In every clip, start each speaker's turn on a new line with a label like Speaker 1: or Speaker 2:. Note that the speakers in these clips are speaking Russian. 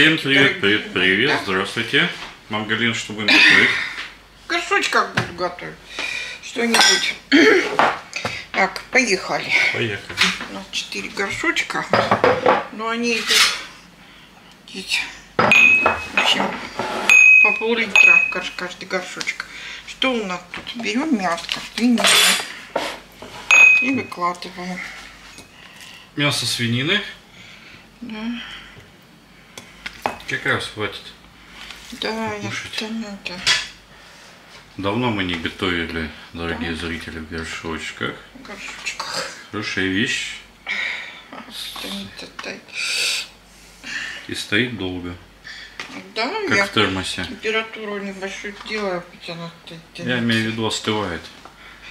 Speaker 1: Всем привет, привет, привет, здравствуйте. Мам Галин, что будем готовить?
Speaker 2: В горшочках буду готовить. Что-нибудь. Так, поехали.
Speaker 1: Поехали.
Speaker 2: У нас 4 горшочка. Но они идут здесь, в общем, по пол-литра каждый горшочек. Что у нас тут? Берем мяско, свинину и выкладываем.
Speaker 1: Мясо свинины.
Speaker 2: Да,
Speaker 1: Как раз хватит.
Speaker 2: да я
Speaker 1: Кушать.
Speaker 2: там это,
Speaker 1: Давно мы не готовили, дорогие зрители, в горшочках.
Speaker 2: в горшочках.
Speaker 1: Хорошая вещь. И стоит долго.
Speaker 2: Да,
Speaker 1: Как
Speaker 2: я
Speaker 1: в термосе.
Speaker 2: температуру небольшую делаю, хоть она стоит.
Speaker 1: Я имею в виду остывает.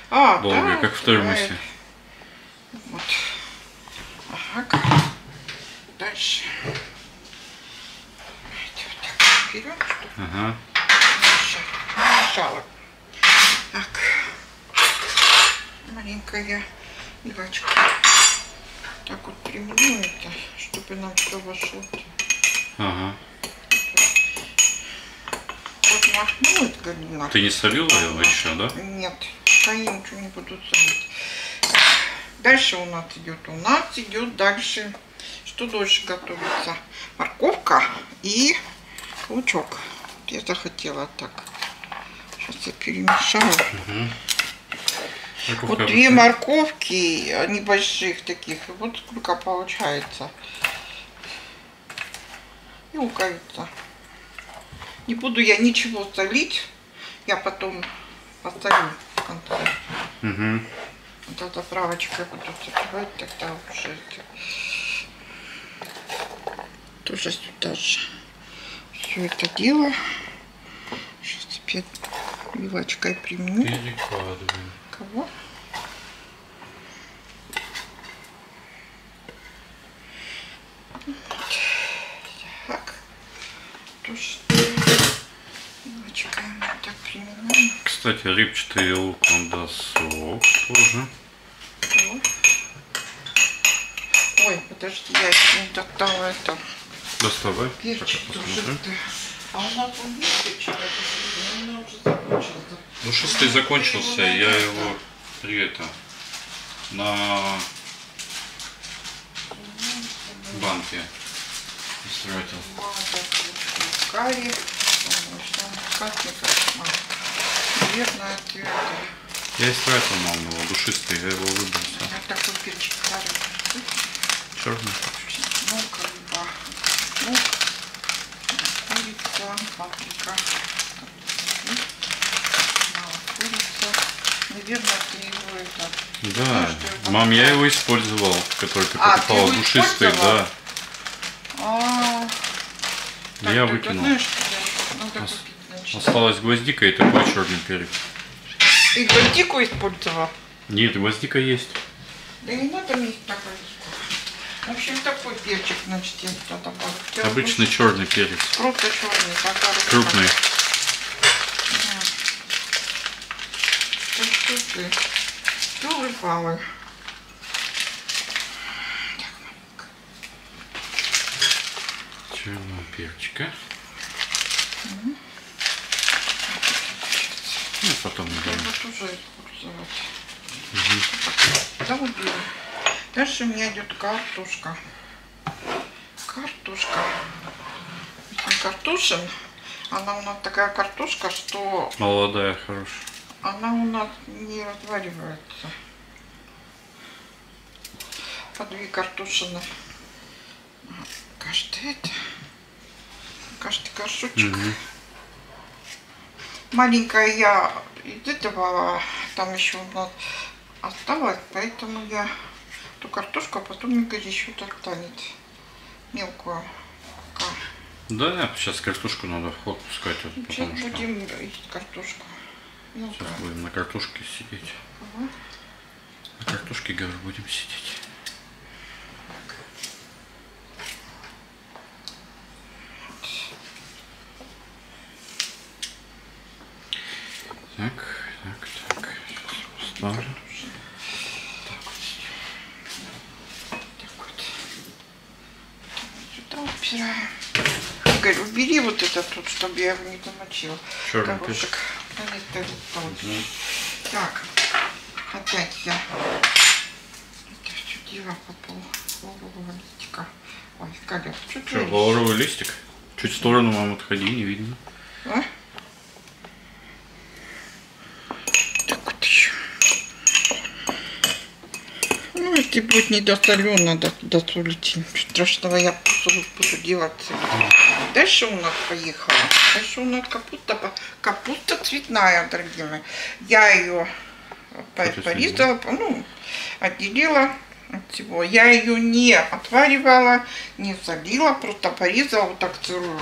Speaker 2: А,
Speaker 1: долго,
Speaker 2: да,
Speaker 1: как в термосе.
Speaker 2: Вот. Ага. Дальше. Вперед, чтобы
Speaker 1: Ага.
Speaker 2: не мешало. Так. Маленькая ливачка. Так вот приму это, чтобы нам все вошло.
Speaker 1: Ага.
Speaker 2: Вот махнулась Галина.
Speaker 1: Ты не солила его еще, да?
Speaker 2: Нет, я ничего не буду солить. Дальше у нас идет, у нас идет дальше, что дольше готовится? Морковка и лучок. Я захотела так. Сейчас я перемешаю.
Speaker 1: Морковка
Speaker 2: Вот две морковки небольших таких. и Вот сколько получается. И луковица. Не буду я ничего солить. Я потом посолю в конце.
Speaker 1: Мгм.
Speaker 2: Вот эта заправочкой буду заливать, тогда уже это тоже сюда же. Все это дело. Сейчас опять вилочкой приму.
Speaker 1: Перекладываем.
Speaker 2: Кого? Так. Тоже вилочкой мы так приминаем.
Speaker 1: Кстати, репчатый лук он даст сок тоже.
Speaker 2: Вот. Ой, подожди, я не достала это.
Speaker 1: Доставай.
Speaker 2: Перчик да. А у нас он есть уже закончился.
Speaker 1: Ну, шестый закончился, я его при это на банке истратил.
Speaker 2: Карри. Наверное, это,
Speaker 1: Я истратил, мам, его душистый, я его выбросил.
Speaker 2: я такой перчик карри.
Speaker 1: Черный.
Speaker 2: Лук, рыба. Лук, курица, паприка. Мало курица. Наверное, ты его это...
Speaker 1: Да,
Speaker 2: это
Speaker 1: мам, я его использовал, который ты
Speaker 2: А, ты
Speaker 1: покупала душистый, да.
Speaker 2: А, так,
Speaker 1: Я выкинул.
Speaker 2: Знаешь, купить.
Speaker 1: Осталась гвоздика и такой черный перец.
Speaker 2: Ты гвоздику использовал?
Speaker 1: Нет, гвоздика есть.
Speaker 2: Да не надо мне такой. В общем, такой перчик, значит, я туда добавлю.
Speaker 1: Обычный
Speaker 2: лучше
Speaker 1: черный перец.
Speaker 2: Просто черный, который...
Speaker 1: Крупный.
Speaker 2: Да? Пёлы палы.
Speaker 1: Черного перчика. Ну, потом
Speaker 2: Я
Speaker 1: будем.
Speaker 2: вот уже использовать. Да, убила. Дальше у меня идет картошка. Картошка. Картошин. Она у нас такая картошка, что
Speaker 1: Молодая, хорошая.
Speaker 2: она у нас не разваривается. По две картошины. Каждый это. Каждый горшочек.
Speaker 1: Мгм.
Speaker 2: Маленькая я из этого, там еще у нас осталось, поэтому я эту картошку, а потом еще останет мелкую. Пока.
Speaker 1: Да, сейчас картошку надо в ход пускать, вот,
Speaker 2: Сейчас
Speaker 1: потому что
Speaker 2: будем есть картошку. Мелкую.
Speaker 1: сейчас будем на картошке сидеть.
Speaker 2: Ага.
Speaker 1: На картошке, говорю, будем сидеть. Так, так, так. Сейчас поставлю.
Speaker 2: Убираем. Игорь, убери вот это тут, чтобы я его не замочила.
Speaker 1: Черный
Speaker 2: вот. Так, опять я это дело по лаврового листика. Ой, Галя, что
Speaker 1: Что, лавровый листик? Чуть в сторону, мам, отходи, не видно.
Speaker 2: А? Так вот еще. Ну, если будет недосолено, солить. Ничего страшного, я посолю, буду делать. Дальше у нас поехала. Дальше у нас капуста, капуста цветная, дорогие мои. Я ее порезала, ну, отделила от всего. Я ее не отваривала, не солила, просто порезала вот так сырую.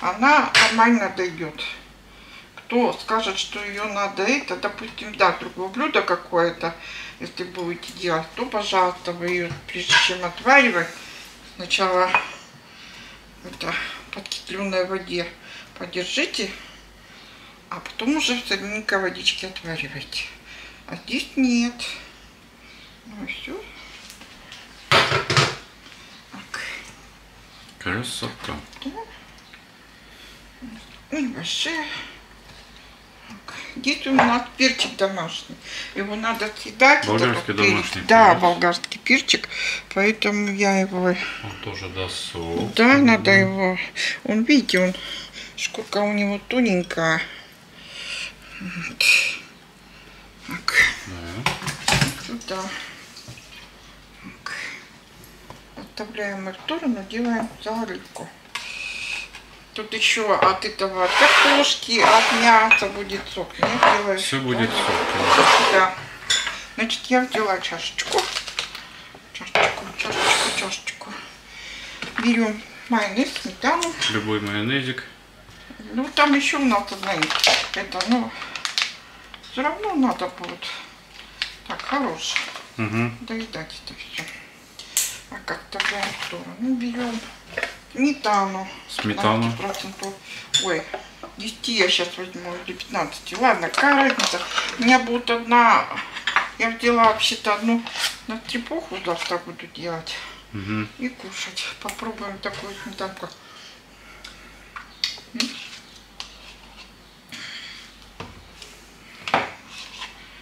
Speaker 2: Она нормально дойдет. Кто скажет, что ее надо это, допустим, да, другое блюдо какое-то, если будете делать, то, пожалуйста, вы ее, прежде чем отваривать, сначала это под кипяченой воде подержите, а потом уже в солененькой водичке отваривайте. А здесь нет. Ну и все. Так.
Speaker 1: Красота.
Speaker 2: Ну, небольшие. Здесь у нас перчик домашний. Его надо съедать.
Speaker 1: Болгарский
Speaker 2: этот перец.
Speaker 1: домашний
Speaker 2: Да, болгарский перчик. Поэтому я его...
Speaker 1: Он тоже даст соус.
Speaker 2: Да, надо его... Он, видите, он... Шкурка у него тоненькая. Вот. Так,
Speaker 1: Да.
Speaker 2: сюда. Так. Оставляем их в сторону, делаем заливку. Тут еще от этого от картошки, от мяса будет сок. Я делаю
Speaker 1: Все будет
Speaker 2: заливку.
Speaker 1: сок.
Speaker 2: Да. Значит, я взяла чашечку. Чашечку, чашечку, чашечку. Берем майонез, сметану.
Speaker 1: Любой майонезик.
Speaker 2: Ну, там еще у нас одна. Это, ну, все равно надо будет. Так, хорош.
Speaker 1: Угу.
Speaker 2: Доедать это все. А как оставляем в сторону. Берем сметану.
Speaker 1: Сметану.
Speaker 2: 15%. Ой, 10 я сейчас возьму или 15. Ладно, какая разница. У меня будет одна... Я взяла вообще-то одну на трепуху завтра буду делать
Speaker 1: Угу.
Speaker 2: и кушать. Попробуем такую сметанку.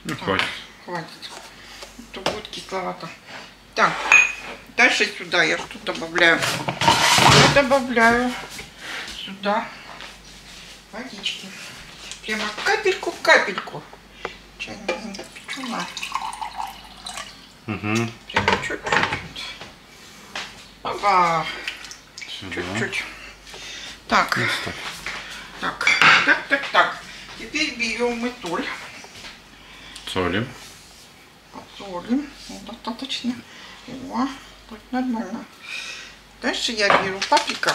Speaker 1: Ну, хватит.
Speaker 2: Хватит. То будет кисловато. Так, дальше сюда я что добавляю? Я добавляю сюда водички. Прямо капельку-капельку. Чайник не печула.
Speaker 1: Угу.
Speaker 2: Прямо чуть-чуть.
Speaker 1: Сюда.
Speaker 2: чуть-чуть. Так,
Speaker 1: Ставь.
Speaker 2: так, так, так, так. Теперь берем мы соль.
Speaker 1: Солим.
Speaker 2: Подсолим. Ну, достаточно. О, будет нормально. Дальше я беру паприка.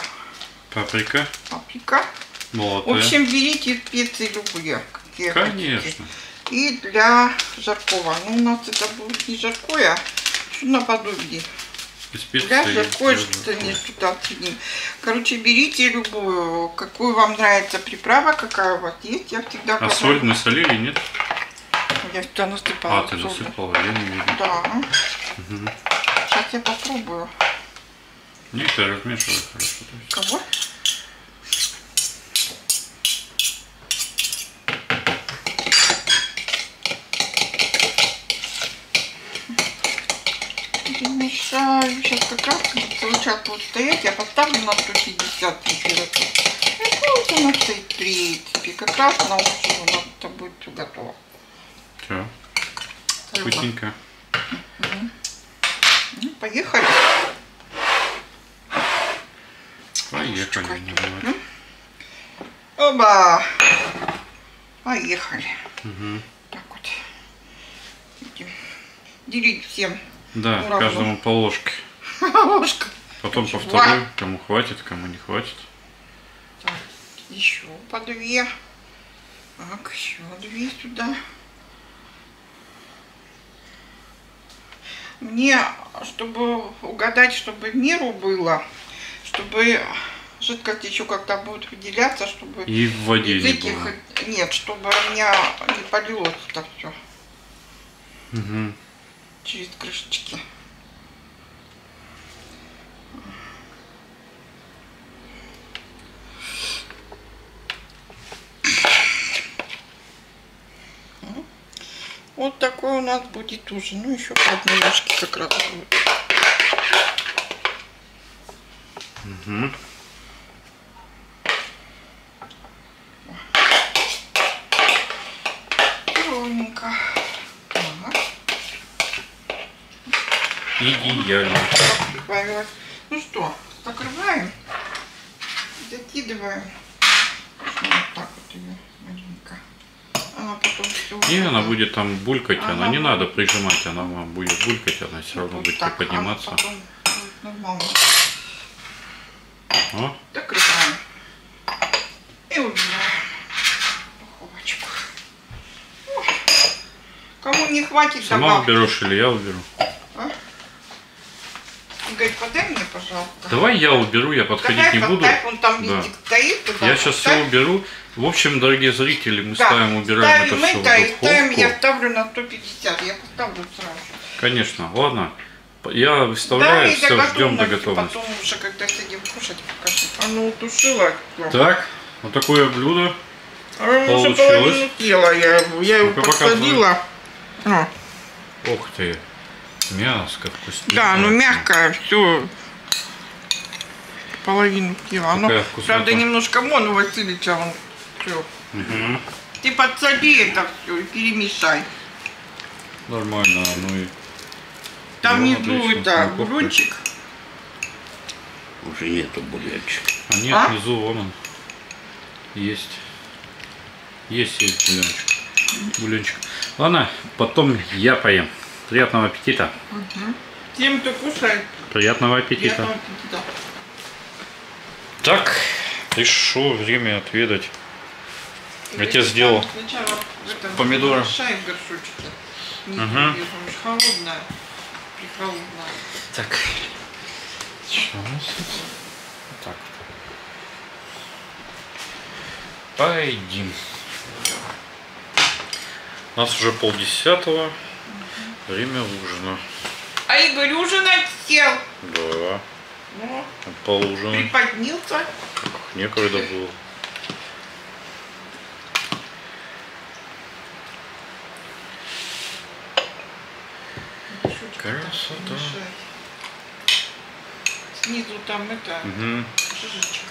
Speaker 1: Паприка.
Speaker 2: Паприка. В
Speaker 1: Молотая.
Speaker 2: общем, берите специи любые. Какие
Speaker 1: Конечно.
Speaker 2: хотите. И для жаркого. Ну, у нас это будет не жаркое, что наподобие. Для жаркое что-то не отсоединим. Короче, берите любую, какую вам нравится приправа, какая у вас есть. Я всегда
Speaker 1: А
Speaker 2: кладу-
Speaker 1: соль насолили, нет?
Speaker 2: Я сюда насыпала.
Speaker 1: А, ты
Speaker 2: соль.
Speaker 1: засыпала, я не видел.
Speaker 2: Да. Сейчас я попробую.
Speaker 1: Нет, ты размешивай хорошо.
Speaker 2: Кого? Перемешаю. Сейчас как раз час будет стоять. Я поставлю на 150 температуру. И пусть она стоит в принципе. Как раз на ужин у нас это будет все готово.
Speaker 1: Все, вкусненько.
Speaker 2: Ну, Поехали.
Speaker 1: Поехали. давай.
Speaker 2: Оба! Поехали.
Speaker 1: Мгм.
Speaker 2: Так вот. Будем делить всем
Speaker 1: Да,
Speaker 2: Ура,
Speaker 1: каждому по ложке.
Speaker 2: ложка.
Speaker 1: Потом по второй, кому хватит, кому не хватит.
Speaker 2: Так, еще по две. Так, еще две сюда. Мне, чтобы угадать, чтобы в меру было, чтобы жидкость еще как-то будет выделяться, чтобы
Speaker 1: и в воде не было. Их...
Speaker 2: нет, чтобы у меня не полилось это все
Speaker 1: угу.
Speaker 2: через крышечки. Вот такой у нас будет ужин. Ну, еще по одной ложке как раз будет.
Speaker 1: Угу. Идеально.
Speaker 2: прибавилось. Ну что, закрываем. Закидываем. Вот так вот ее маленько. Она потом все.
Speaker 1: И она будет там булькать, она
Speaker 2: Ага.
Speaker 1: не надо прижимать, она вам будет булькать, она все равно будет
Speaker 2: а
Speaker 1: подниматься.
Speaker 2: потом будет нормально.
Speaker 1: О,
Speaker 2: Закрываем. И убираем Кому не хватит,
Speaker 1: сама
Speaker 2: добавьте.
Speaker 1: уберешь или я уберу?
Speaker 2: Игорь, подай мне, пожалуйста.
Speaker 1: Давай я уберу, я подходить
Speaker 2: Давай
Speaker 1: не буду.
Speaker 2: поставь, он там
Speaker 1: Да.
Speaker 2: стоит. туда
Speaker 1: Я сейчас все
Speaker 2: поставь.
Speaker 1: уберу. В общем, дорогие зрители, мы
Speaker 2: Да,
Speaker 1: ставим, убираем
Speaker 2: ставим
Speaker 1: это все в
Speaker 2: это и ставим, я
Speaker 1: духовку.
Speaker 2: ставлю на 150. Я поставлю сразу.
Speaker 1: Конечно, ладно. Я выставляю,
Speaker 2: и
Speaker 1: все,
Speaker 2: до
Speaker 1: ждем до
Speaker 2: готовности. Потом уже, когда сидим кушать, покажи. А ну, тушила.
Speaker 1: Так, вот такое блюдо.
Speaker 2: А он уже
Speaker 1: Получилось.
Speaker 2: половину съела, я, я его подсадила. А,
Speaker 1: Ух ты, мяско вкуснее.
Speaker 2: да, ну мягкое, все. Половину съела. Оно, правда, немножко вон у Васильевича он все.
Speaker 1: Мгм.
Speaker 2: Ты подсади это все и перемешай.
Speaker 1: Нормально, ну и
Speaker 2: Там
Speaker 1: Ну,
Speaker 2: внизу это бульончик.
Speaker 3: Уже нету бульончика.
Speaker 1: А нет,
Speaker 2: А?
Speaker 1: внизу вон он. Есть. Есть, есть бульончик. Бульончик. Ладно, потом я поем. Приятного аппетита.
Speaker 2: Тем, кто кушает,
Speaker 1: Приятного аппетита.
Speaker 2: приятного аппетита.
Speaker 1: Так, пришло время отведать. Я
Speaker 2: Или
Speaker 1: тебе сделал
Speaker 2: угу. холодная. Прихолодная.
Speaker 1: Так. Что у нас тут? Так. Поедим. У нас уже полдесятого. Время ужина.
Speaker 2: А Игорь ужинать сел.
Speaker 1: Да.
Speaker 2: Ну,
Speaker 1: Поужинать.
Speaker 2: приподнился.
Speaker 1: Некогда было. Красота.
Speaker 2: Снизу там это,
Speaker 1: Угу.
Speaker 2: огончик.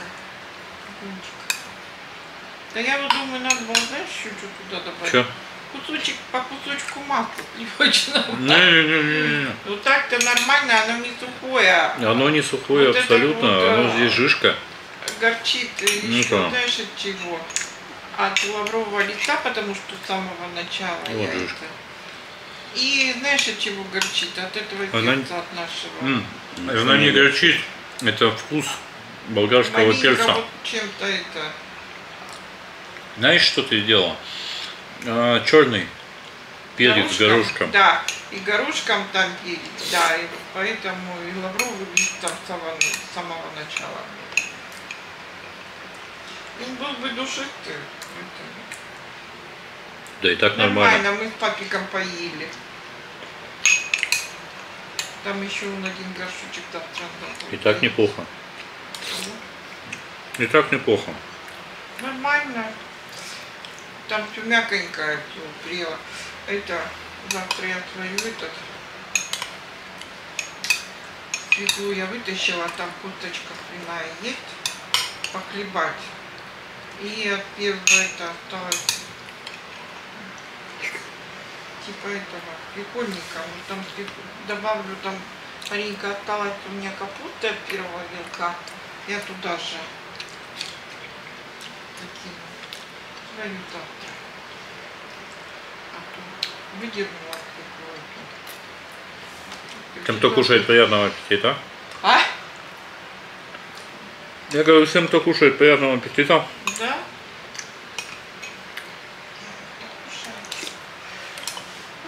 Speaker 2: Да я вот думаю, надо было, знаешь, что туда добавить?
Speaker 1: Че?
Speaker 2: Кусочек по кусочку масла сливочного.
Speaker 1: Не-не-не.
Speaker 2: Ну так-то нормально, оно не сухое.
Speaker 1: Оно не сухое
Speaker 2: Вот
Speaker 1: абсолютно,
Speaker 2: вот,
Speaker 1: оно
Speaker 2: да.
Speaker 1: здесь жишка.
Speaker 2: горчит
Speaker 1: Ну
Speaker 2: еще, знаешь, от чего? От лаврового листа, потому что с самого начала
Speaker 1: Вот
Speaker 2: я
Speaker 1: же.
Speaker 2: это. И знаешь, от чего горчит? От этого
Speaker 1: Она-
Speaker 2: перца, от нашего.
Speaker 1: М, Она не горчит. Это вкус болгарского
Speaker 2: Маленько
Speaker 1: перца.
Speaker 2: вот чем-то это.
Speaker 1: Знаешь, что ты делала? черный перец горошком.
Speaker 2: Да, и горошком там перец, да, и поэтому и лавровый лист там с самого, с самого начала. Он был бы душистый. это.
Speaker 1: Да и так нормально.
Speaker 2: Нормально, мы с папиком поели. Там еще он один горшочек отдал.
Speaker 1: И так неплохо. И так неплохо.
Speaker 2: Нормально. Там все мягонькое, все прело. Это завтра я свою этот свеклу я вытащила, там косточка свиная есть, похлебать. И от первого это осталось типа этого свекольника. Вот там добавлю там маленько осталась у меня капуста первого вилка. Я туда же закину. Завтра. А выдернула эту.
Speaker 1: Всем, кто кушает, приятного аппетита.
Speaker 2: А?
Speaker 1: Я говорю, всем, кто кушает, приятного аппетита.
Speaker 2: Да?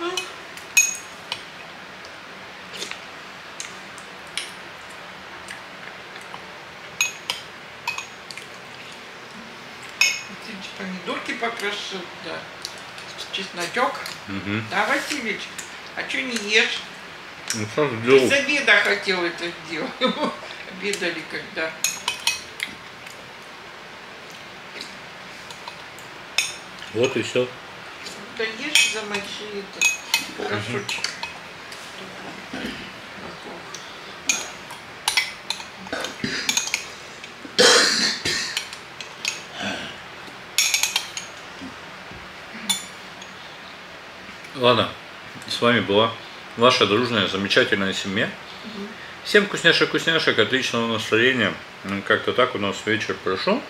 Speaker 2: Ну. Васильевич покрошил, да. Чесночок.
Speaker 1: Угу.
Speaker 2: Да, Васильевич, а что не ешь?
Speaker 1: Ну,
Speaker 2: Ты
Speaker 1: сделал.
Speaker 2: с обеда хотел это сделать. Обедали когда.
Speaker 1: Вот и все.
Speaker 2: доешь, замочи этот порошочек.
Speaker 1: Ладно, с вами была ваша дружная, замечательная семья. Всем вкусняшек-вкусняшек, отличного настроения. Ну, Как-то так у нас вечер прошел.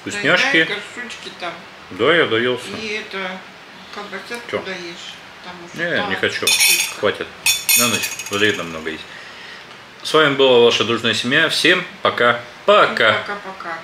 Speaker 1: Вкусняшки.
Speaker 2: Там.
Speaker 1: Да, я доелся.
Speaker 2: И это даешь. Там уже
Speaker 1: Не, не
Speaker 2: та
Speaker 1: хочу.
Speaker 2: штучка.
Speaker 1: Хватит. На ночь. Вредно много есть. С вами была ваша дружная семья. Всем пока. Пока.
Speaker 2: Пока-пока.